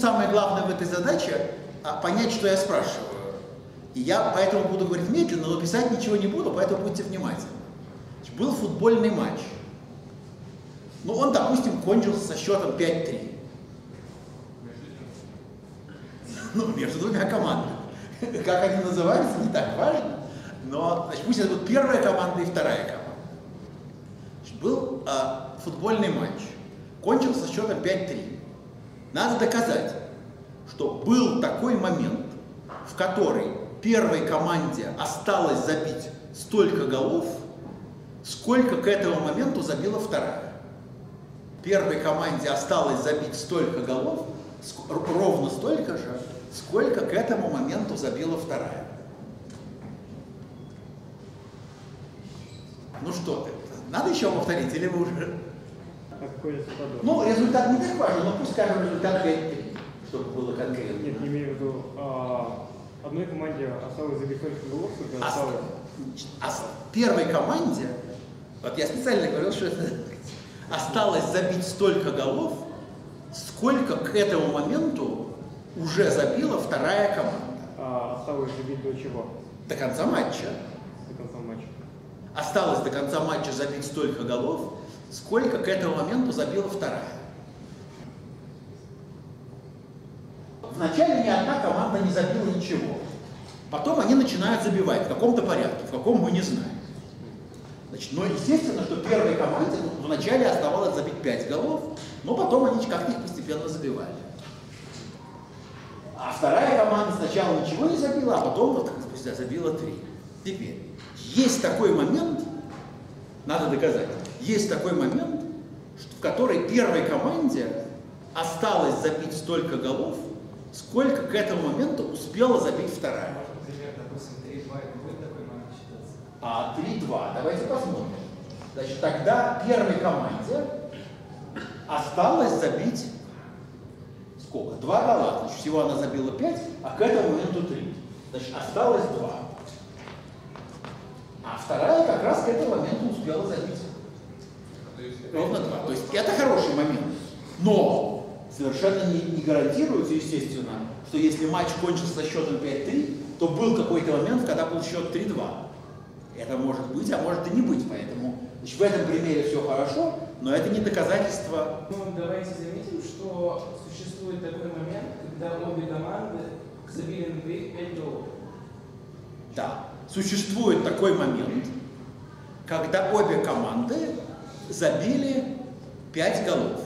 Самое главное в этой задаче а, понять, что я спрашиваю. И я поэтому буду говорить медленно, но писать ничего не буду, поэтому будьте внимательны. Был футбольный матч. Ну, он, допустим, кончился со счетом 5-3. Ну, между двумя командами. Как они называются, не так важно. Но, значит, пусть это будет первая команда и вторая команда. Значит, был а, футбольный матч. Кончился со счетом 5-3. Надо доказать, что был такой момент, в который первой команде осталось забить столько голов, сколько к этому моменту забила вторая. Первой команде осталось забить столько голов, ровно столько же, сколько к этому моменту забила вторая. Ну что надо еще повторить, или вы уже... Какой результат? Ну, результат не так важен, но пусть скажем результат 5-3, чтобы было конкретно. Нет, не имею в виду, а, одной команде осталось забить столько голов, А, осталось. а первой команде, вот я специально говорил, что это осталось забить столько голов, сколько к этому моменту уже забила вторая команда. А осталось забить до чего? До конца матча. До конца матча. Осталось до конца матча забить столько голов, сколько к этому моменту забила вторая. Вначале ни одна команда не забила ничего. Потом они начинают забивать в каком-то порядке, в каком мы не знаем. Значит, но естественно, что первой команде ну, вначале оставалось забить 5 голов, но потом они как-то их постепенно забивали. А вторая команда сначала ничего не забила, а потом вот спустя забила 3. Теперь, есть такой момент, надо доказать, есть такой момент, в который первой команде осталось забить столько голов, сколько к этому моменту успела забить вторая. Например, допустим, 3-2 это будет такой момент считаться? А 3-2. Давайте посмотрим. Значит, тогда первой команде осталось забить сколько? Два гола. Значит, всего она забила 5, а к этому моменту 3. Значит, осталось 2. А вторая как раз к этому моменту успела забить ровно 2. То есть это хороший момент. Но совершенно не, не гарантируется, естественно, что если матч кончился со счетом 5-3, то был какой-то момент, когда был счет 3-2. Это может быть, а может и не быть. Поэтому значит, в этом примере все хорошо, но это не доказательство. Ну, давайте заметим, что существует такой момент, когда обе команды забили на 5 голов. Да, существует такой момент, когда обе команды забили 5 голов.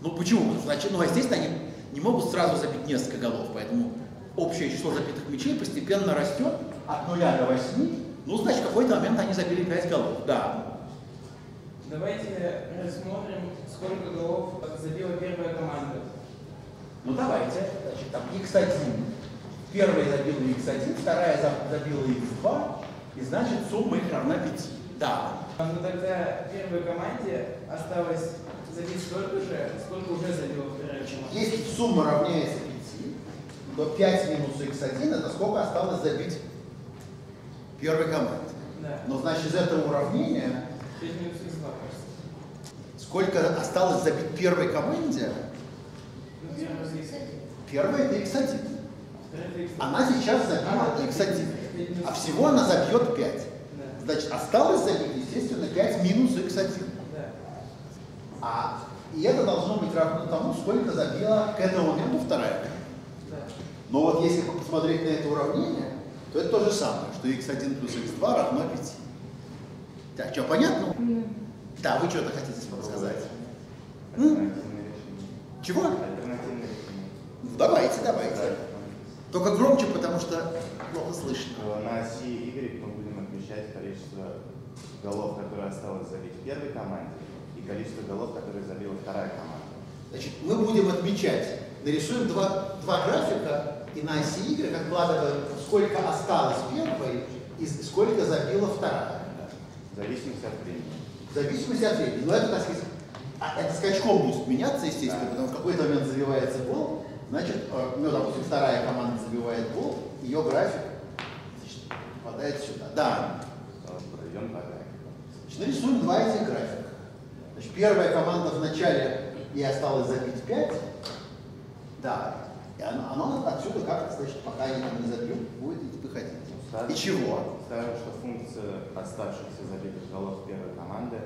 Ну почему? Значит, ну, естественно, они не могут сразу забить несколько голов, поэтому общее число забитых мячей постепенно растет от 0 до 8. Ну, значит, в какой-то момент они забили 5 голов. Да. Давайте рассмотрим, сколько голов забила первая команда. Ну давайте. Значит, там x1. Первая забила x1, вторая за- забила x2, и значит сумма их равна 5. Да. Ну тогда первой команде осталось забить столько же, сколько уже забила вторая команда. Если сумма равняется 5, то 5 минус x1 это сколько осталось забить первой команде. Да. Но значит из этого уравнения 5 минус x2, кажется. сколько осталось забить первой команде, Ну, первый за x1. первая это x1. Второй за x2. Она сейчас забила x1, а всего она забьет 5. Да. Значит, осталось забить, естественно, 5 минус x1. Да. А, и это должно быть равно тому, сколько забила к этому моменту вторая. Но вот если посмотреть на это уравнение, то это то же самое, что x1 плюс x2 равно 5. Так, что, понятно? Да, вы что-то хотите сказать? Чего? Ну, давайте, давайте. Да. Только громче, потому что плохо слышно. На оси Y мы будем отмечать количество голов, которые осталось забить в первой команде, и количество голов, которые забила вторая команда. Значит, мы будем отмечать, нарисуем два, два графика, и на оси Y откладываем, сколько осталось первой и сколько забила вторая. В зависимости от времени. В зависимости от времени. Но это, так сказать, а это скачком будет меняться, естественно, потому что в какой-то момент забивается гол, значит, э, ну, допустим, вторая команда забивает гол, ее график значит, попадает сюда. Да. Проведем два графика. Значит, нарисуем два этих графика. Значит, первая команда в начале ей осталось забить 5, Да. И оно, оно отсюда как-то, значит, пока я там не забью, будет выходить. И чего? Ставим, что функция оставшихся забитых голов первой команды,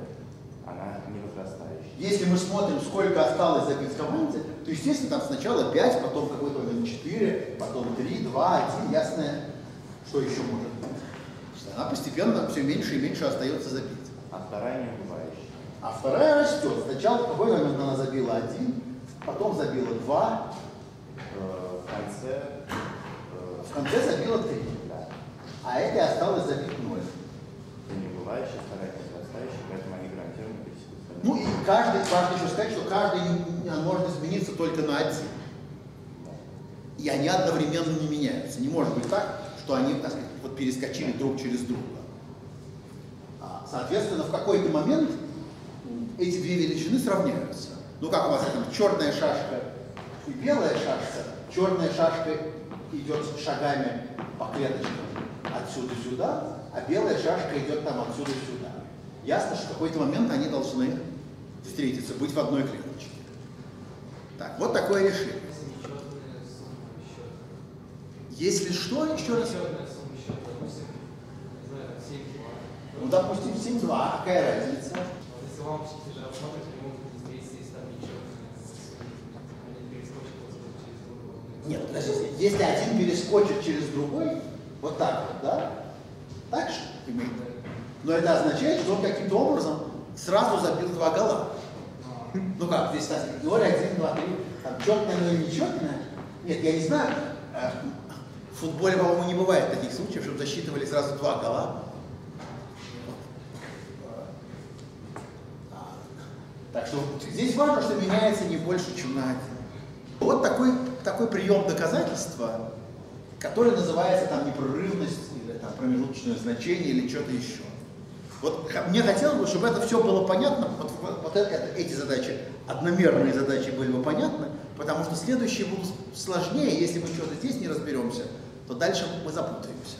она не возрастающая. Если мы смотрим, сколько осталось забить команде, то, естественно, там сначала 5, потом какой-то момент 4, потом 3, 2, 1, ясное, что еще может быть. Она постепенно все меньше и меньше остается забить. А вторая не убывающая. А вторая растет. Сначала в какой момент она забила один, потом забила два, Э, В конце э, в конце забила три. да, А этой осталось забить ноль. это не убывающая, вторая не возрастающая, поэтому они гарантированно пересекут. Ну и каждый, важно еще сказать, что каждый может измениться только на один. И они одновременно не меняются. Не может быть так, что они, так сказать, вот перескочили друг через друга. А, Соответственно, в какой-то момент эти две величины сравняются. Ну как у вас там черная шашка и белая шашка. Черная шашка идет шагами по клеточкам отсюда сюда, а белая шашка идет там отсюда сюда. Ясно, что в какой-то момент они должны встретиться, быть в одной клеточке. Так, вот такое решение. Если что, еще раз. Ну, допустим, 7-2, а какая разница? Если лампочки же рассматривать, перескочат просто через другого. Нет, подождите, если один перескочит через другой, вот так вот, да? Так же? имеет? Но это означает, что он каким-то образом сразу забил два гола. А, Ну как, здесь так, теория 1, 2, 3, там четная, но и нечетная. Нет, я не знаю. э, В футболе, по-моему, не бывает таких случаев, чтобы засчитывали сразу два гола. Так что здесь важно, что меняется не больше, чем на один. Вот такой, такой прием доказательства, который называется там непрерывность или там промежуточное значение или что-то еще. Вот мне хотелось бы, чтобы это все было понятно, вот, вот- это- это- эти задачи, одномерные задачи были бы понятны, потому что следующие будут сложнее, если мы что-то здесь не разберемся, то дальше мы запутаемся.